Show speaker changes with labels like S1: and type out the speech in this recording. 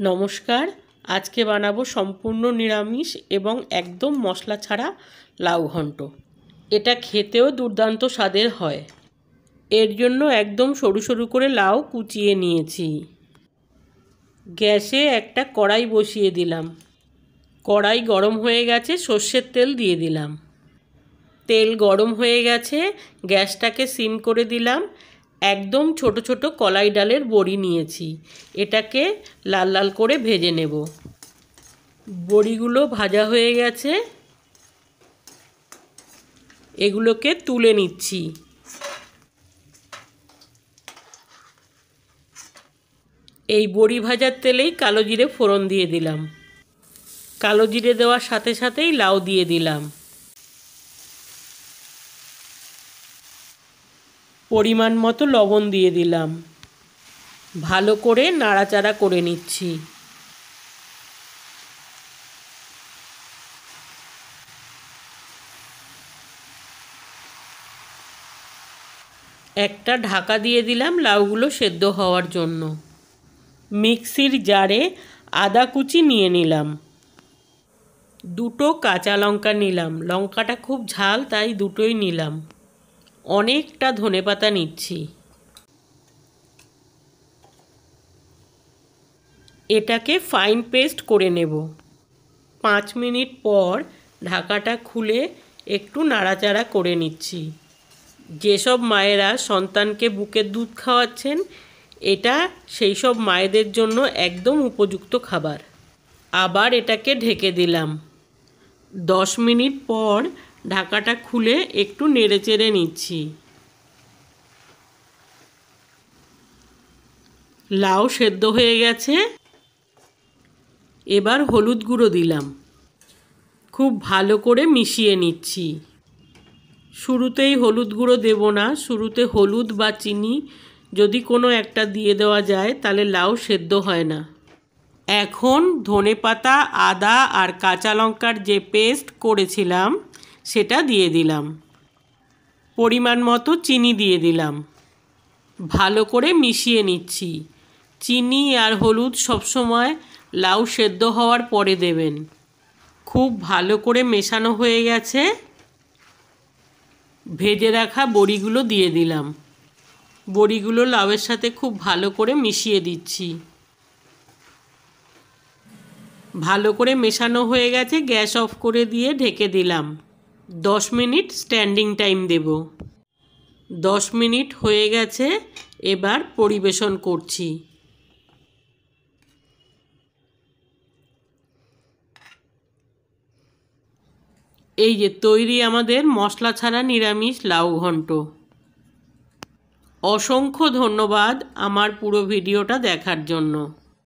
S1: নমস্কার। আজকে বানাবো সম্পূর্ণ নিরামিষ এবং একদম মশলা ছাড়া লাউ ঘন্ট। এটা খেতেও দুর্দান্ত স্বাদের হয়। এর জন্য একদম সরু সরু করে লাউ কুচিয়ে নিয়েছি। গ্যাসে একটা কড়াই বসিয়ে দিলাম। কড়াই গরম হয়ে গেছে, সর্ষের তেল দিয়ে দিলাম। তেল গরম হয়ে গেছে, গ্যাসটাকে সিম করে দিলাম। একদম ছোট ছোট কলাই ডালের বড়ি নিয়েছি। এটাকে লাল লাল করে ভেজে নেব। বড়িগুলো ভাজা হয়ে গেছে। এগুলোকে তুলে নিচ্ছি। এই বড়ি ভাজার তেলেই কালো জিরে ফোড়ন দিয়ে দিলাম। কালো জিরে দেওয়ার সাথে সাথেই লাউ দিয়ে দিলাম। পরিমাণ মতো লবণ দিয়ে দিলাম। ভালো করে নাড়াচাড়া করে নিচ্ছি। একটা ঢাকা দিয়ে দিলাম লাউগুলো সেদ্ধ হওয়ার জন্য। মিক্সির জারে আদা কুচি নিয়ে নিলাম। দুটো কাঁচা লঙ্কা নিলাম। লঙ্কাটা খুব ঝাল, তাই দুটোই নিলাম। অনেকটা ধনে পাতা নিচ্ছি। এটাকে ফাইন পেস্ট করে নেব। পাঁচ মিনিট পর ঢাকাটা খুলে একটু নাড়াচাড়া করে নিচ্ছি। যেসব মায়েরা সন্তানকে বুকের দুধ খাওয়াচ্ছেন, এটা সেই সব মায়েদের জন্য একদম উপযুক্ত খাবার। আবার এটাকে ঢেকে দিলাম। দশ মিনিট পর ঢাকাটা খুলে একটু নেড়ে চেড়ে নিচ্ছি। লাউ সেদ্ধ হয়ে গেছে। এবার হলুদ গুঁড়ো দিলাম। খুব ভালো করে মিশিয়ে নিচ্ছি। শুরুতেই হলুদ গুঁড়ো দেব না, শুরুতে হলুদ বা চিনি যদি কোনো একটা দিয়ে দেওয়া যায়, তাহলে লাউ সেদ্ধ হয় না। এখন ধনে পাতা আদা আর কাঁচা লঙ্কার যে পেস্ট করেছিলাম সেটা দিয়ে দিলাম। পরিমাণ মতো চিনি দিয়ে দিলাম। ভালো করে মিশিয়ে নিচ্ছি। চিনি আর হলুদ সবসময় লাউ সেদ্ধ হওয়ার পরে দেবেন। খুব ভালো করে মেশানো হয়ে গেছে। ভেজে রাখা বড়িগুলো দিয়ে দিলাম। বড়িগুলো লাউয়ের সাথে খুব ভালো করে মিশিয়ে দিচ্ছি। ভালো করে মেশানো হয়ে গেছে, গ্যাস অফ করে দিয়ে ঢেকে দিলাম। দশ মিনিট স্ট্যান্ডিং টাইম দেব। দশ মিনিট হয়ে গেছে, এবার পরিবেশন করছি। এই যে তৈরি আমাদের মশলা ছাড়া নিরামিষ লাউ ঘন্ট। অসংখ্য ধন্যবাদ আমার পুরো ভিডিওটা দেখার জন্য।